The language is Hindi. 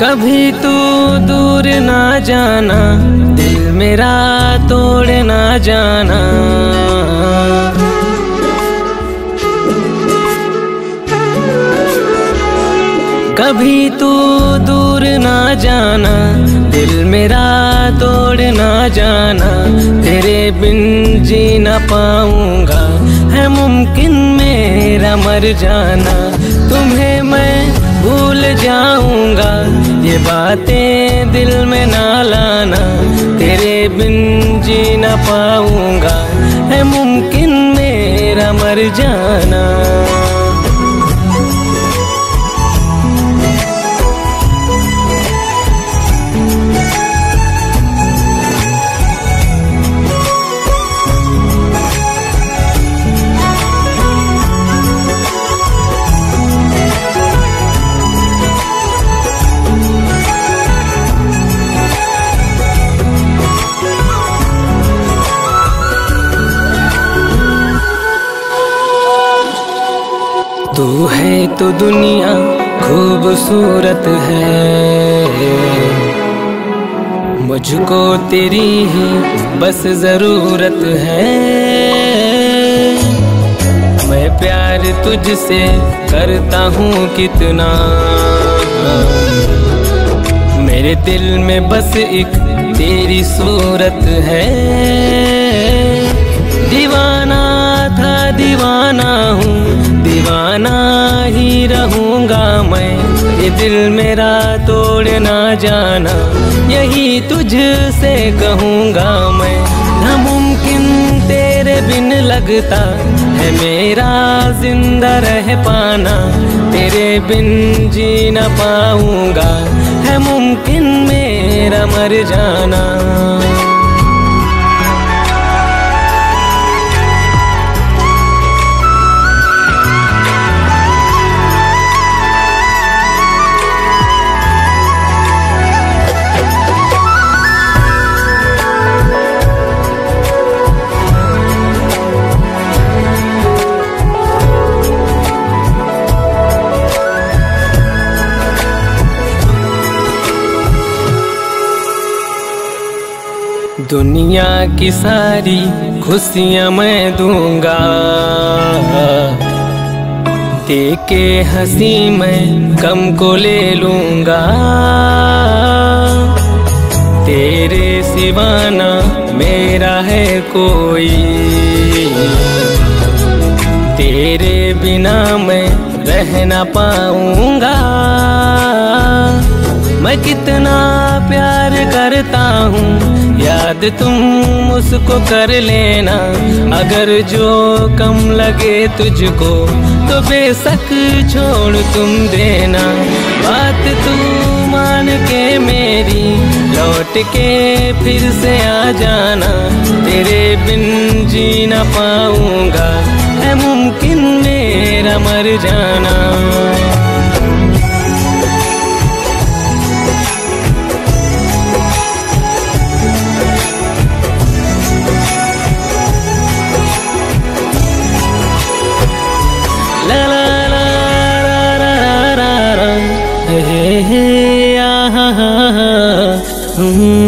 कभी तू दूर ना जाना, दिल मेरा तोड़ ना जाना। कभी तू दूर ना जाना, दिल मेरा तोड़ ना जाना। तेरे बिन जी ना पाऊँगा, है मुमकिन मेरा मर जाना। तुम्हें मैं भूल जाऊँगा ये बातें दिल में ना लाना, तेरे बिन जी ना पाऊँगा, है मुमकिन मेरा मर जाना। तू है तो दुनिया खूबसूरत है। मुझको तेरी ही बस ज़रूरत है। मैं प्यार तुझसे करता हूँ कितना। मेरे दिल में बस एक तेरी सूरत है। दीवाना था दीवाना हूँ। मैं, ये दिल मेरा तोड़ ना जाना। यही तुझ से कहूँगा मैं, नामुमकिन तेरे बिन लगता है मेरा ज़िंदा रह पाना। तेरे बिन जी न पाऊँगा, है मुमकिन मेरा मर जाना। दुनिया की सारी खुशियाँ मैं दूँगा। दे के हँसी मैं कम को ले लूँगा। तेरे सिवाना मेरा है कोई। तेरे बिना मैं रह ना पाऊँगा। मैं कितना प्यार करता हूँ याद तुम उसको कर लेना। अगर जो कम लगे तुझको तो बेशक छोड़ तुम देना। बात तू मान के मेरी, लौट के फिर से आ जाना। तेरे बिन जी न पाऊँगा है मुमकिन मेरा मर जाना। हा हा हा हाँ, हाँ, हाँ, हाँ हम्म।